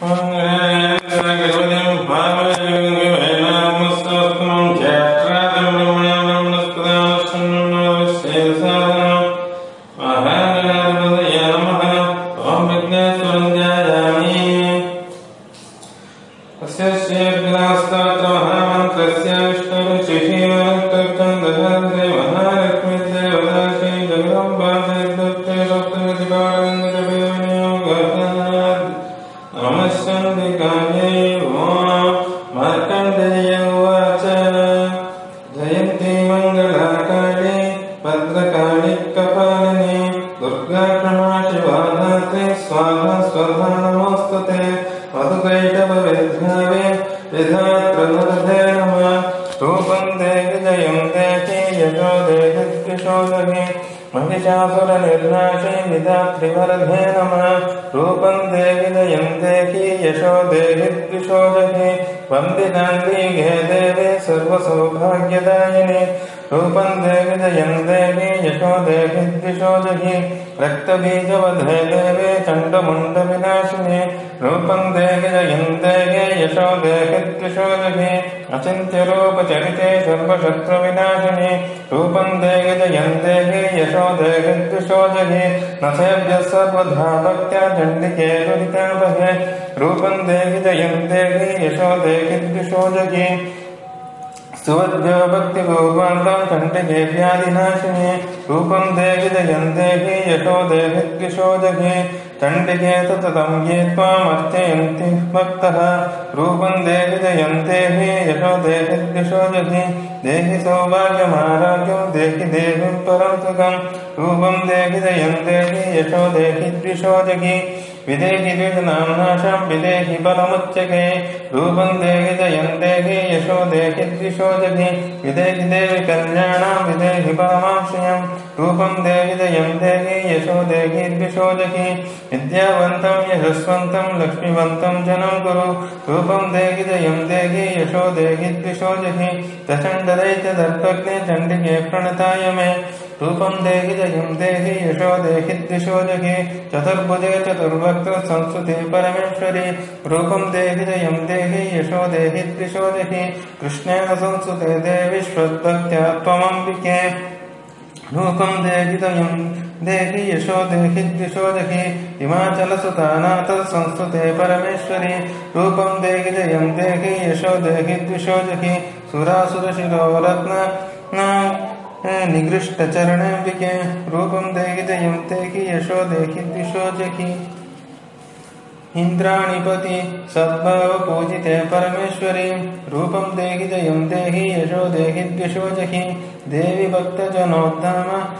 Bye. स्तूपं देवि जयन् देहि यजो देहि महिषासुरनिर्नाशे महिषासुर नमः। रूपं देवि जयन् देहि यशो देहि द्विशोजहि देवे सर्वसौभाग्यदायिने। देवि सर्वसौभाग्यदायिनि रूपं देवि जयन् देहि यशो देहि रक्तबीजवधे देवे चण्डमुण्डविनाशिने। रूपं देहि जयन्तेः यशो देहेत्यशोजहे अचिन्त्यरूपचरिते सर्वशत्रुविनाशिनि रूपं देहि जयन्ते यशो देहत्यशोजहे न चण्डिकेतामहे रूपं देहि जयन्ते यशो देहित्युशोजगि सुवद्वो भक्तिगोपादं चण्डिकेव्यादिनाशिनि रूपं देवि जयन्ते यशो देहीत्यशोजगे चण्डिके तु तदम् ये त्वामर्चयन्ति भक्तः जयन्ते हि यशो देहिर्यशो जहि। देहि सौभाग्यमाराग्यं देहि देहिं परं सुखं। रूपं देहि जयन्ते हि यशो देहि द्विषो जहि। विदेहि द्विनाम्नाके रूपं देहि जयं देहि यशो देहि द्विषोदभि विदेहि देवि कन्याणां विदेहि परमाशयं। रूपं देहि जयं देहि यशो देवी द्विषोजहि विद्यावन्तं यशस्वन्तं लक्ष्मीवन्तं जनं कुरु। रूपं देहि जयं देहि यशो देहि द्विशोजहि दचण्डलै च दर्तज्ञे चण्डिके प्रणताय मे। रूपं देहि जयं देहि यशो देहि द्विषो देहिद्विषोजहि चतुर्भुजे चतुर्वक्त्र संस्कृते परमेश्वरि। रूपं देहि जयं देहि यशो देहि द्विषो जहि कृष्णेन संस्कृते देवि श्रद्भक्त्या त्वमम्बिके। रूपं देहि यं देहि यशो देहि द्विषो जहि हिमाचलसुतानाथ संस्कृते परमेश्वरि। रूपं देहि जयं देहि यशो देहि द्विषो जहि सुरासुरशिरो रत्न निघृष्टचरणेम्बिके रूपं देहि जयं हि यशो देहि द्विषो जहि। इन्द्राणिपति सद्भवपूजिते परमेश्वरी। रूपं देहि जयं देहि यशो देहि द्विषो जहि। देवि भक्तजनोद्धाम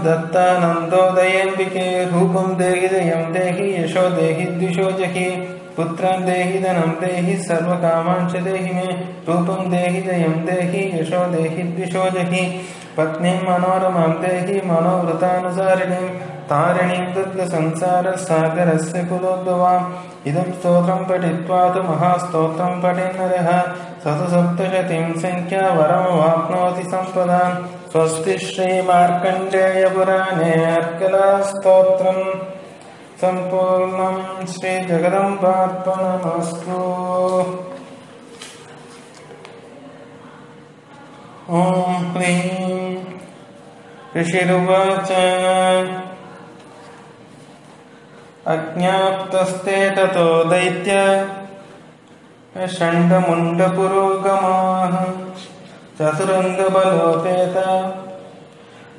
दत्तानन्दोदयम्बिके रूपं देहि जयं देहि यशो देहि द्विषो जहि। पुत्रं देहि धनं देहि सर्वकामांश्च देहि मे रूपं देहि जयं देहि यशो देहि द्विषो जहि। पत्नीं मनोरमां देहि मनोवृतानुसारिणीं तारिणीं दुर्गसंसारसागरस्य कुलोद्भवाम् इदं स्तोत्रं पठित्वा तु महास्तोत्रम् पठिनयः सतसप्तशतीं सङ्ख्या वरमवाप्नोति वाप्नोति स्वस्ति श्रीमार्कण्डेयपुराणे अर्कलास्तोत्रम्। सम्पूर्णं श्रीजगदम्बात्मनमस्तु ॐ ह्रीं ऋषिरुवाच। अज्ञाप्तस्ते ततो दैत्य षण्डमुण्डपुरोगमाः चतुरङ्गबलोपेत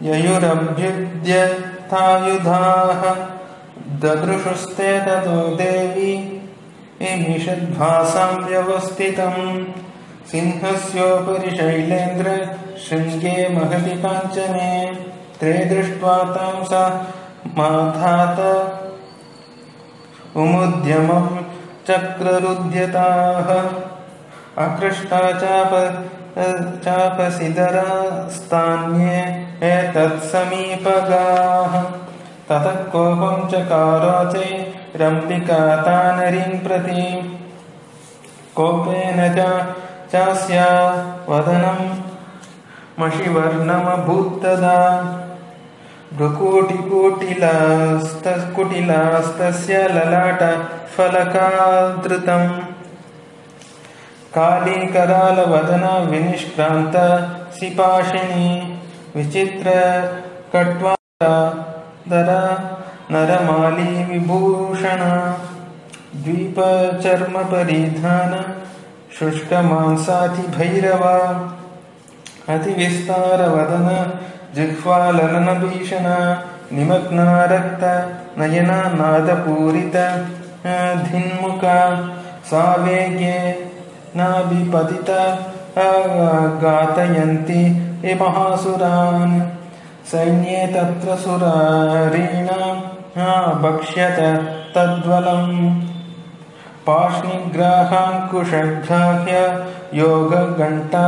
ययुरभ्युद्यथायुधाः। ददृशुस्ते ततो देवी देविषद्भाषां व्यवस्थितम् सिंहस्योपरि शैलेन्द्र शृङ्गे महति काञ्चने। त्रे दृष्ट्वा तां स चापसिदरास्तान्ये एतत्समीपगाः। ततः कोपं चकाराचे रम्पिका तानरीं प्रति। कोपेन च चास्या वदनं मषिवर्णमभूत्तदा भ्रुकुटिकुटिलास्तकुटिलास्तस्य ललाटफलकादृतम्। कालीकरालवदना विनिष्क्रान्त कारास्तस्य विचित्र कट्वा कट्वादर नरमाली विभूषण द्वीपचर्मपरिधान शुष्कमांसातिभैरवा अतिविस्तारवदन जिह्वालनभीषण निमग्ना रक्त नयना नादपूरित धिन्मुखा सा वेगे नाभिपतित घातयन्ति महासुरान् सैन्ये तत्र सुरारीणां भक्ष्यत तद्वलम्। पाष्णिग्राहाङ्कुशग्राह्य योगघण्टा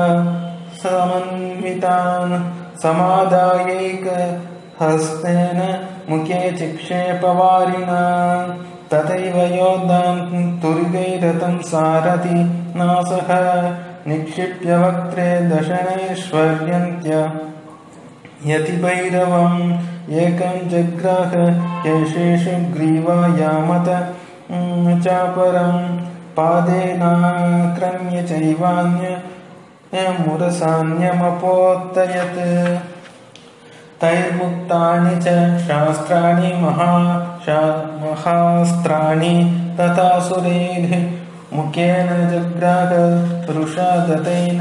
समन्वितान् समादायैकहस्तेन मुखे चिक्षेपवारिणा। तथैव योद्धां तुर्गैरतं सारथि नासः। निक्षिप्य वक्त्रे दशनैश्वर्यन्त्य यतिभैरवम् एकं जग्राह केशेषु ग्रीवायामत चापरं पादेनाक्रम्य चैवान्य मुरसान्यमपोत्तयत् तैर्मुक्तानि च शास्त्राणि महा महास्त्राणि तथा मुखेन जग्राह रुषा दतेन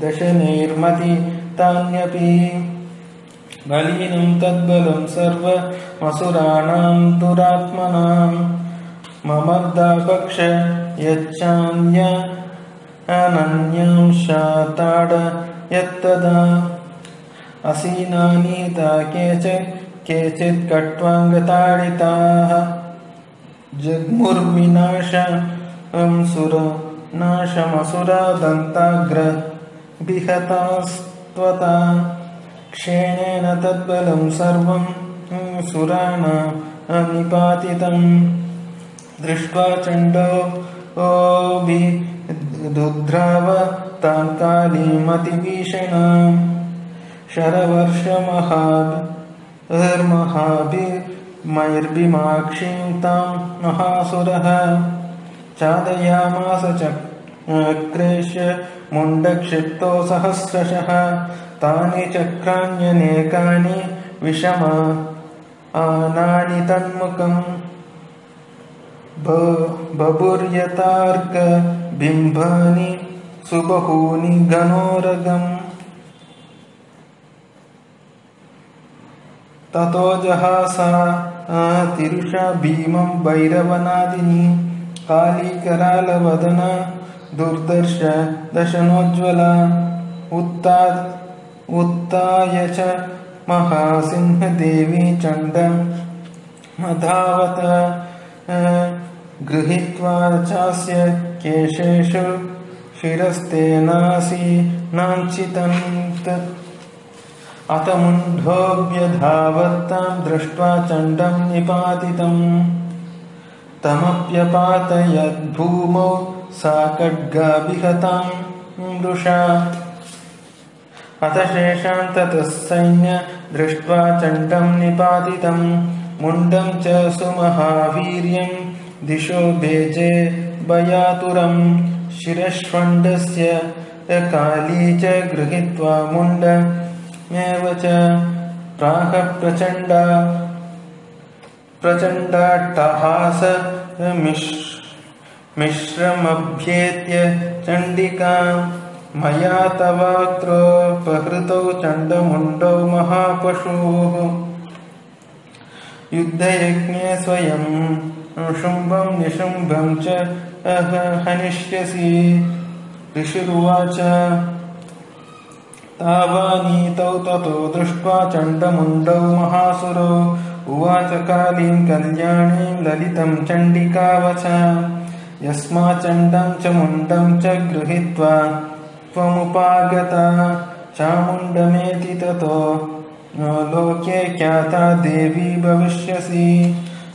दशनैर्मति तान्यपि बलीनं तद्बलं सर्वमसुराणां दुरात्मनां। ममर्दापक्ष यच्चान्य अनन्यं शाताड यत्तदा। असीनानीता केच केचित् कट्वाङ्गताडिताः। जग्मुर्विनाश सुर नाशमसुरा दन्ताग्र विहतास्त्वता तद्बलं सर्वं सुराणा निपातितं दृष्ट्वा चण्डो दुध्राव तां महासुरः। चादयामास चक्रेश मुण्डक्षिप्तो सहस्रशः तानि चक्राण्यनेकानि विषमा ततो जहासा तिरुषा भीमं भैरवनादिनी कालीकरालवदना दुर्दर्श दशनोज्ज्वला उत्ताय च महासिंहदेवी चण्डम् अधावत गृहीत्वा चास्य केशेषु शिरस्तेनासि नाञ्चितन्त् मुण्ढोऽभ्यधावत्तां दृष्ट्वा चण्डं निपातितम् तमप्यपातयद्भूमौ सा खड्गाभिहतां मृषा अथ शेषां ततः सैन्य दृष्ट्वा चण्डं निपातितं। मुण्डं च सुमहावीर्यं दिशो भेजे भयातुरं शिरष्वण्डस्य काली च गृहीत्वा मुण्डमेव च प्राह प्रचण्डा प्रचण्डाट्टहास मिश्रमभ्येत्य चण्डिका निशुम्भं च हनिष्यसि। ऋषिरुवाच तावानीतौ ततो दृष्ट्वा चण्डमुण्डौ महासुरो। उवाच कालीं कल्याणीं ललितं चण्डिकावच। यस्माच्चण्डं च मुण्डं च गृहीत्वा त्वमुपागता। चामुण्डमेति ततो लोके ख्याता देवी भविष्यसि।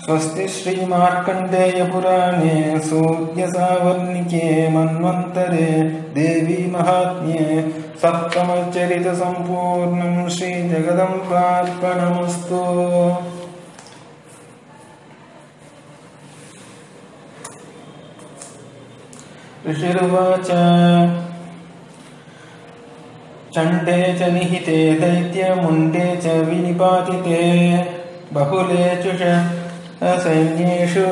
स्वस्ति श्रीमार्कण्डेयपुराणे सूर्यसावर्णिके मन्वन्तरे देवी महात्म्ये सप्तमचरितसम्पूर्णं श्रीजगदम्बार्पणमस्तु। ऋषिरुवाच चण्डे च निहिते दैत्यमुण्डे च विनिपातिते। बहुलेषु सैन्येषु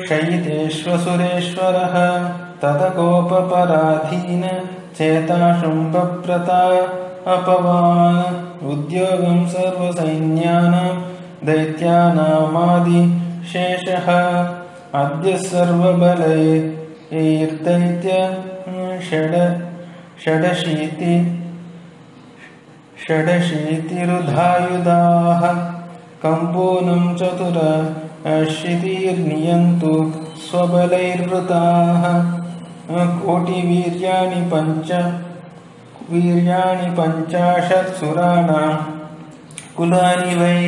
क्षयितेष्वसुरेश्वरः। ततकोपपराधीन चेताशुम्भप्रता अपवान्। उद्योगं सर्वसैन्यानां दैत्यानामादिशेषः अद्य सर्वबलैर्दैत्य षड षडशीति षडशीतिरुधायुधाः कम्पूनं चतुर अशितिर्नियन्तु स्वबलैर्वृताः। कोटिवीर्याणि पञ्च वीर्याणि पञ्चाशत्सुराणां कुलानि वै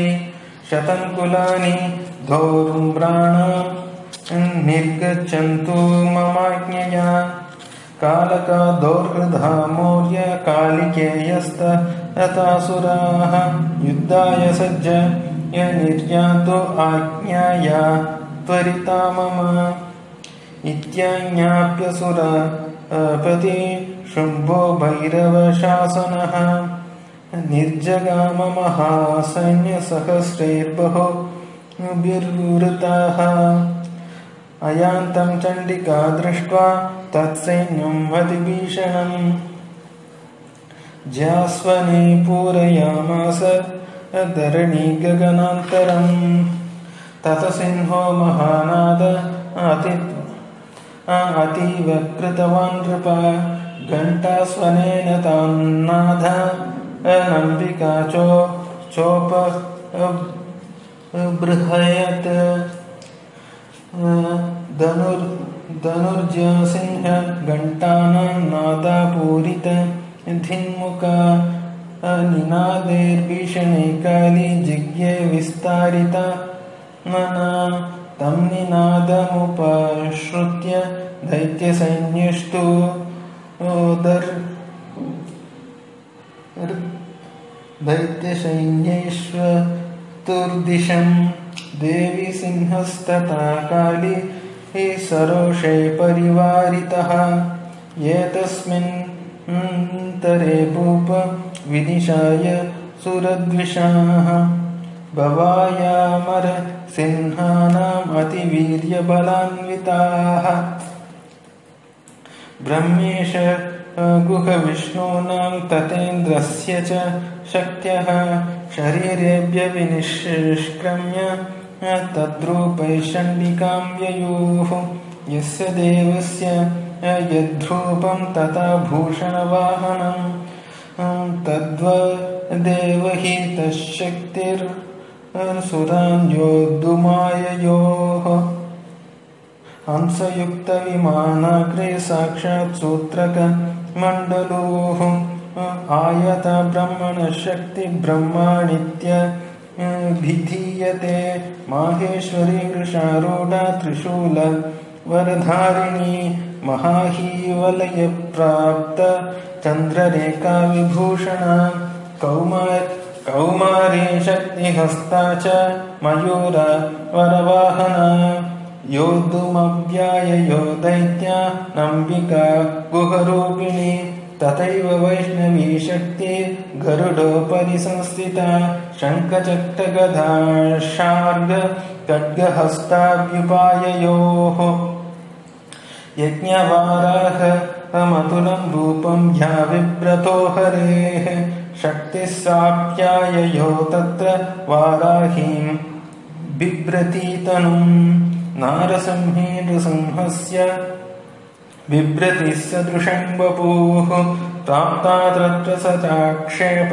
शतं कुलानि धौम्राणां निर्गच्छन्तु ममाज्ञया कालका दोर्हृधा मौर्यकालिकेयस्ततासुराः युद्धाय सज्ज य निर्यातो आज्ञाया त्वरिता मम। इत्याज्ञाप्यसुरपति शुम्भो भैरवशासनः निर्जगाममहासैन्यसहस्रैर्बहो बिर्वृताः अयान्तं चण्डिका दृष्ट्वा तत्सैन्यम् अतिभीषणम् ज्यास्वने पूरयामास धरणी गगनान्तरम्। ततसिंहो महानाद अति अतीव कृतवान् नृप। घण्टास्वनेन तान्नाथ नम्बिका चो चोप बृहयत् धनुर् धनुर्जसिंह घण्टानां नादापूरित धिन्मुख निनादैर्भीषणे काली जिज्ञे विस्तारिता तं निनादमुपश्रुत्य दैत्यसैन्यस्तु दर् दैत्यसैन्यैश्वतुर्दिशं देवी सिंहस्तथा काली हि सरोषे परिवारितः। एतस्मिन् भूप विदिशाय सुरद्विषाः। भवायामरसिंहानाम् अतिवीर्यबलान्विताः। ब्रह्मेश गुहविष्णूनां ततेन्द्रस्य च शक्त्यः। शरीरेभ्य विनिष्क्रम्य तद्रूपैषण्डिकां व्ययूः यस्य देवस्य यद्रूपं तथा भूषणवाहनं तद्वदेव हि तच्छक्तिर्सुरान्योद्धुमाययोः हंसयुक्तविमानाग्रे साक्षात् सूत्रकमण्डलोः। आयत ब्रह्मणशक्तिब्रह्माणित्य भिधीयते माहेश्वरी वृषारूढा त्रिशूलवरधारिणी महाहीवलयप्राप्त चन्द्ररेखाविभूषणा कौमार कौमारी शक्तिहस्ता च मयूरवरवाहना योद्धुमव्याययो दैत्या नम्बिका गुहरूपिणी तथैव वैष्णवी शक्ति गरुडोपरि संस्थिता शङ्खचक्रगदा शार्ग खड्गहस्ताभ्युपाययोः यज्ञवाराहमतुलं रूपं ह्या विव्रतो हरेः शक्तिः साप्याययो तत्र वाराहीं बिभ्रतीतनुम् नारसिंहे नृसिंहस्य बिभ्रतिः सदृशं वपुः प्राप्ता तत्र स चाक्षेप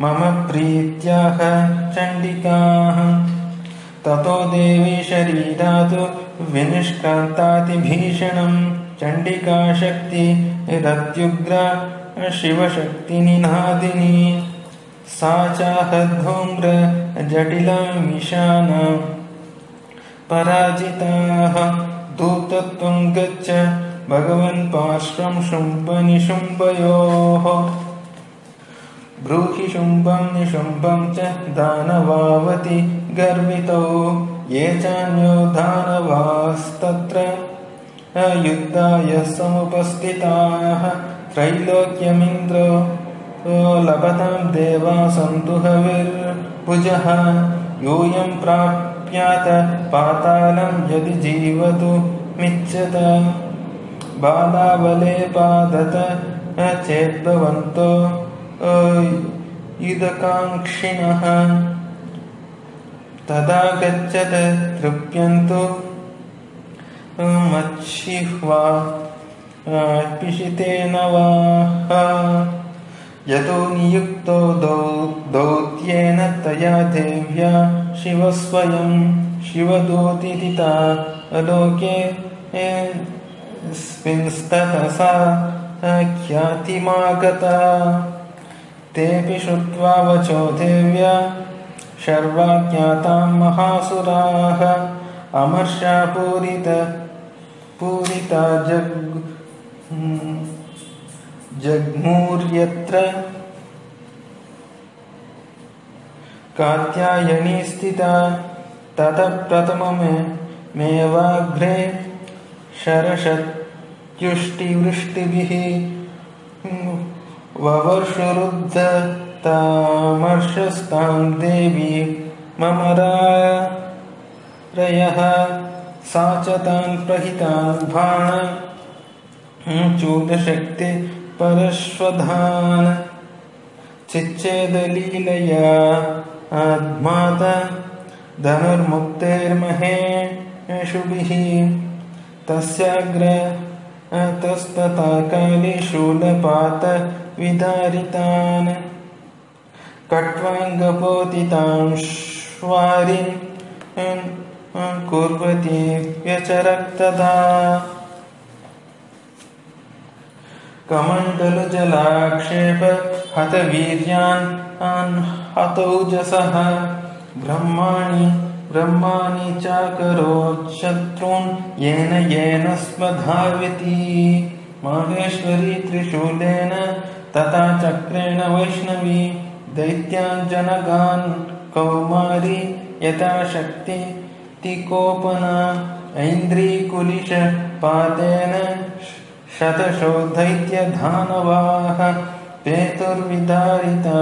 मम प्रीत्याह चण्डिकाः। ततो देवी शरीरात् विनिष्कान्तातिभीषणं चण्डिकाशक्ति रत्युग्रा शिवशक्तिनिनादिनी सा चाहद्धूम्रजटिलमिशान पराजिताः दूतत्वं गच्छ भगवन् पार्श्वं शुम्भनिशुम्भयोः ब्रूहि शुम्भं निशुम्भं च दानवावति गर्वितौ। ये चान्यो दानवास्तत्र युद्धाय समुपस्थिताः त्रैलोक्यमिन्द्रो लभतां देवा सन्तु हविर्भुजः यूयं प्राप्यात पातालं यदि जीवतु मिच्छत। बालावले पादत चेद्भवन्तो युदकाङ्क्षिणः तदा गच्छत तृप्यन्तु। मच्छिह्वा पिशितेन वा यतो नियुक्तो दौत्येन तया देव्या शिवस्वयं शिवदूतिता लोके स्मिंस्ततसा ख्यातिमागता तेऽपि श्रुत्वा वचो देव्या शर्वा ज्ञातां महासुराः। अमर्षा पूरित पूरिता जग् जग्मुर्यत्र। कात्यायनी स्थिता ततः प्रथममे मेवाघ्रे ववर्षुरुद्धतामर्षस्तां देवी मम रयः। सा च तान् प्रहितान् भाण चूदशक्ति परश्वधान्। चिच्चेदलीलया आत्मात धनुर्मुक्तेर्महेषुभिः तस्याग्र तस्तथा काले शूलपात व्यचरक्तदा। कमण्डलजलाक्षेप हतवीर्यान् हतौजसः ब्रह्माणि ब्रह्माणि चाकरोच्छत्रून् येन येन स्मधावति। माहेश्वरी त्रिशूलेन तथा चक्रेण वैष्णवी दैत्याञ्जनगान् कौमारी यथाशक्ति तिकोपना ऐन्द्रीकुलिशपातेन शतशो दैत्यधानवाः पेतुर्विदारिता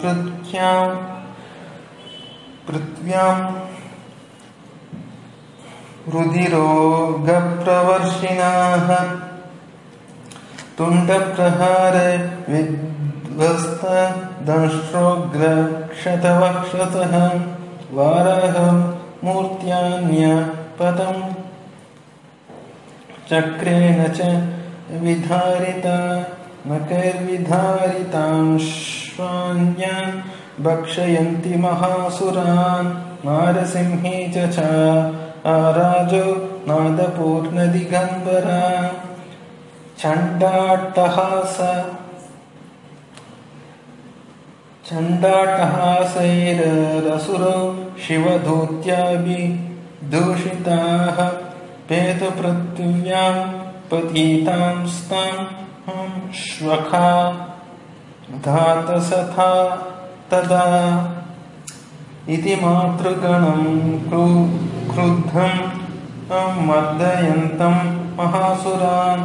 पृथ्व्यां पृथ्व्यां रुधिरोगप्रवर्षिणाः तुण्डप्रहार विध्वस्तदंष्ट्रोग्रक्षतवक्षतः वाराहं मूर्त्यान्यपदम् चक्रेण च विधारिता श्वान्यान् भक्षयन्ति महासुरान् नारसिंही च आराजो नादपूर्णदिगम्बरा चण्डाट्टहास चण्डाट्टहासैरसुरो शिवधूत्याभिदूषिताः पेतुपृथिव्यां पतितांस्तां श्वखा धातसथा तदा। इति मातृगणं क्रुद्धं मर्दयन्तं महासुरान्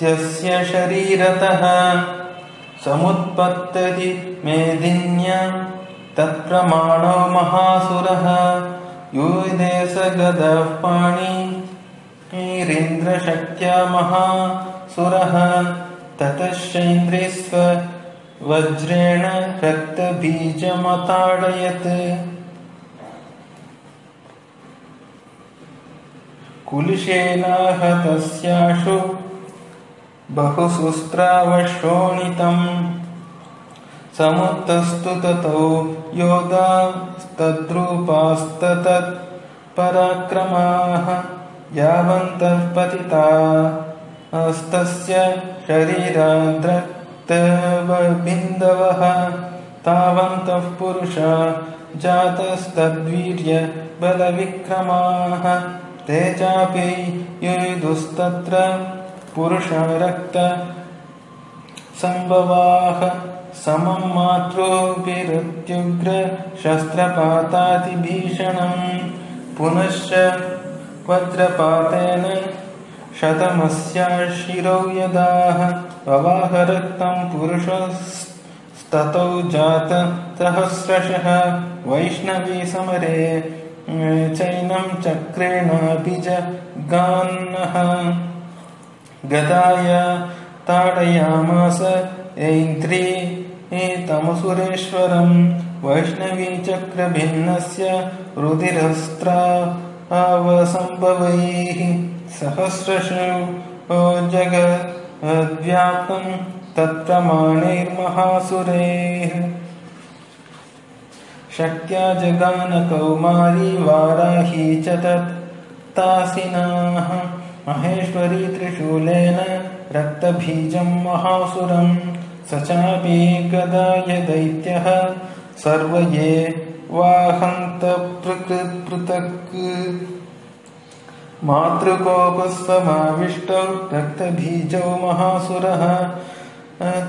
दैत्यस्य शरीरतः समुत्पत्तति मेदिन्य तत्प्रमाणो महासुरः। युदेशगदः पाणिरिन्द्रशक्त्या महासुरः। ततश्चैन्द्रिस्व वज्रेण रक्तबीजमताडयत्। कुलिशेनाहतस्याशु बहुशुस्त्रावशोणितम् समुत्तस्तु ततो योगास्तद्रूपास्ततत्पराक्रमाः यावन्तः पतितास्तस्य शरीराद्रक्तबिन्दवः तावन्तः पुरुषा जातस्तद्वीर्यबलविक्रमाः ते चापि युयुदुस्तत्र पुरुषरक्तसम्भवाः समं मातृभिरुत्युग्रशस्त्रपातातिभीषणम् पुनश्च वज्रपातेन शतमस्या शिरो यदाह अवाहरक्तं पुरुषस्ततौ जातसहस्रशः वैष्णवीसमरे चैनं चक्रेणापि जगान्नः गदाय ताडयामास ऐन्द्री तमसुरेश्वरं वैष्णवीचक्रभिन्नस्य रुधिरस्त्रावसम्भवैः सहस्रशो जगद्व्याप्तं तत्प्रमाणैर्महासुरैः। शक्त्या जगानकौमारी वाराही च तत्तासिनाः महेश्वरी त्रिशूलेन रक्तबीजं महासुरं स चापि गदाय दैत्यः सर्व ये वाहन्तपृकृत्पृथक्। मातृकोपस्वमाविष्टौ रक्तबीजौ महासुरः।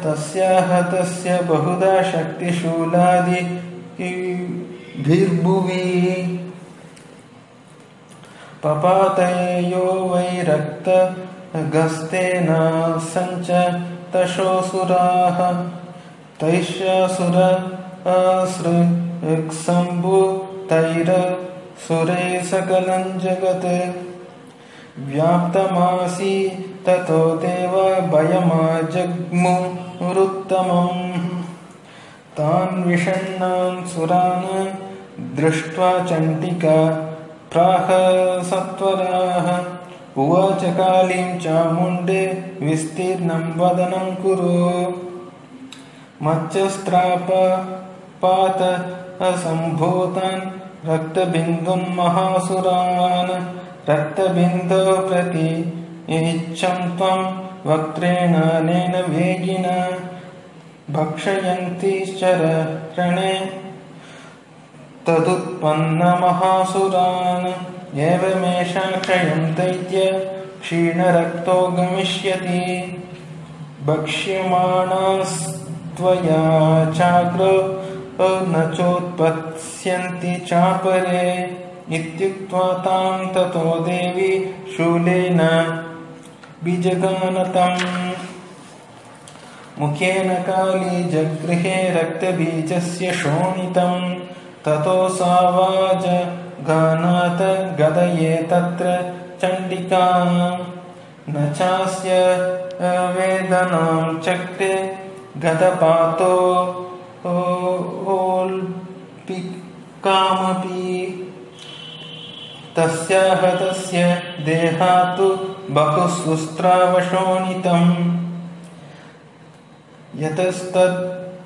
तस्याः तस्य बहुधा शक्तिशूलादिभिर्भुवि पपातयो वै रक्तगस्तेन सञ्च तशोऽसुराः। तैश्यासुरसृक्सम्भुतैरसुरे सकलं जगत् व्याप्तमासी ततो देव भयमाजग्मुरुत्तमम्। तान् विषण्णान् सुरान् दृष्ट्वा चण्डिका प्राह सत्वराः उवाच कालीं चामुण्डे विस्तीर्णं वदनं कुरु। मत्स्यस्त्रापपात असम्भूतान् रक्तबिन्दुन् महासुरान्। रक्तबिन्दो प्रति इच्छं त्वं वक्त्रेणानेन वेगिन। भक्षयन्तीश्चरणे तदुत्पन्नमहासुरान् एवमेषा क्षयं दैत्य क्षीणरक्तो गमिष्यति। भक्ष्यमाणास्त्वया चाग्रो न चोत्पत्स्यन्ति चापरे। इत्युक्त्वा तां ततो देवी शूलेन मुखेन काली जगृहे रक्तबीजस्य शोणितम् ततो सावाजगानात् गदये तत्र चण्डिका। न चास्य वेदनां चक्रे गदपातो कामपि तस्याः तस्य देहातु बहुशुस्त्रावशोणितम्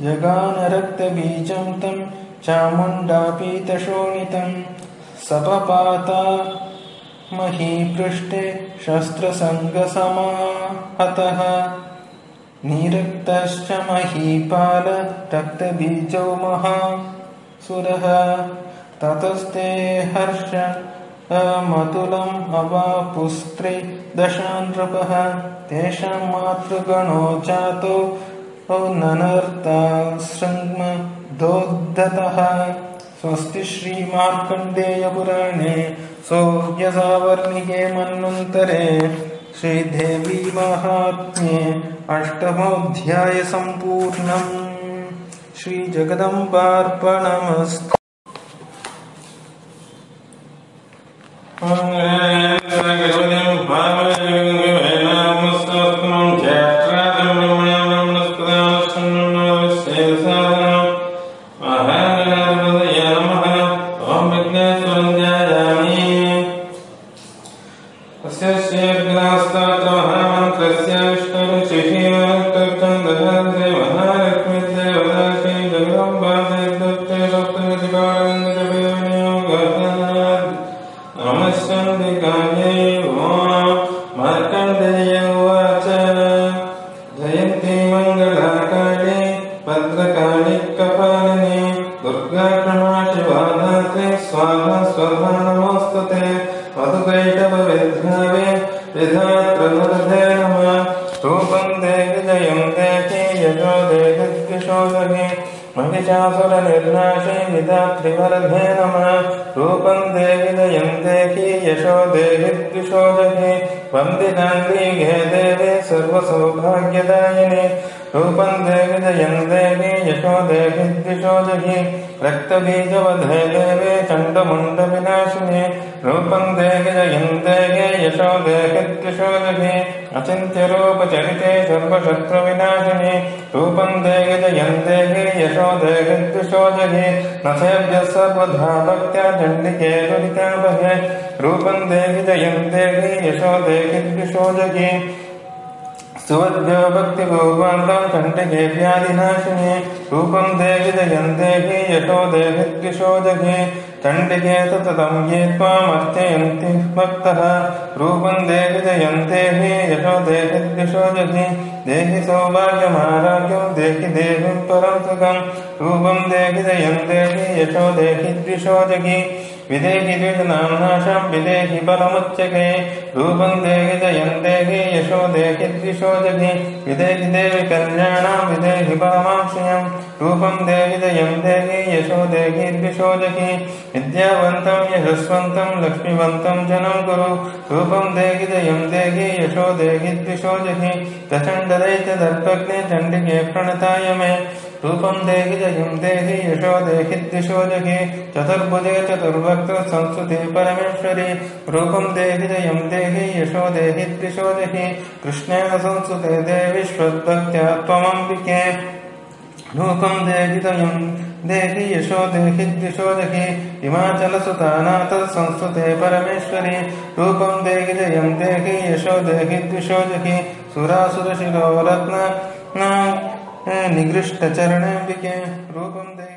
जगानरक्तबीजं तं चामुण्डापीतशोणितं सपपाता महीपृष्ठे शस्त्रसङ्गसमाहतः। निरक्तश्च महीपाल रक्तबीजौ महासुरः। ततस्ते हर्ष अमतुलम् अवापुस्त्रे दशानृपः तेषां मातृगणो जातो दोद्धतः स्वस्ति श्रीमार्कण्डेयपुराणे सोऽसावर्णिके मन्वन्तरे श्रीदेवी माहात्म्ये अष्टमोऽध्यायसम्पूर्णम् श्रीजगदम्बार्पणमस्तु अस्य शेर्विनास्तक्रमः महिषासुरनिर्नाशे विधात्रिवरधे नमः रूपम् देवि दयम् देहि यशो देहि जहि वन्दिनाङ्गीघे देवे सर्वसौभाग्यदायिनि रूपम् देवि दयम् देहि यशो देहि द्विषो जहि रक्तबीजवधे देवे चण्डमुण्डविनाशिनि रूपम् देहि दयम् देहि यशो देहि द्विषो जहि अचिन्त्यरूपचरिते सर्वशत्रुविनाशिनि रूपम् देहि दयम् देहि यशो देहि द्विषो जहि नथेभ्यः सर्वधा भक्त्या चण्डिके दुरितापहे रूपम् देहि दयम् देहि यशो देहि द्विषो जहि सुवद्भ्यो भक्तिगोपान्तम् चण्डिके व्याधिनाशिनि रूपम् देहि दयम् देहि यशो देहि चण्डिके सततम् ये त्वामर्चयन्ति भक्तः। रूपम् देहि दयम् देहि यशो देहि द्विषो जहि देहि सौभाग्यमाराग्यम् देहि देहिम् परम् सुखम् रूपम् देहि दयम् देहि यशो देहि द्विषो जहि विदेहि द्विजनाम्नाशाम् विदेहि बलमुच्यके रूपम् देहि देहि यशो देहि द्विषो जहि विदेहि देवि कल्याणाम् विदेहि परमांशयम् रूपम् देहि दयम् देहि यशो देहि द्विषो जहि विद्यावन्तम् यशस्वन्तम् लक्ष्मीवन्तम् जनम् कुरु। रूपम् देहि दयम् देहि यशो देहि द्विषो जहि प्रचण्डदैत्यदर्पग्ने चण्डिके प्रणताय मे रूपम् देहि जयम् देहि यशो देहि द्विषो जहि चतुर्भुजे चतुर्भक्त संस्कृते परमेश्वरि रूपम् देहि जयम् देहि यशो देहि द्विषो जहि कृष्णेन संस्कृते देविश्वद्भक्त्या त्वमम्बिके। रूपम् देहि दयम् देहि यशो देहि द्विषो जहि हिमाचलसुतानाथ संस्कृते परमेश्वरि रूपम् देहि जयम् देहि यशो देहि द्विषो जहि सुरासुरशिरो रत्न निकृष्टचरणं रूपं दे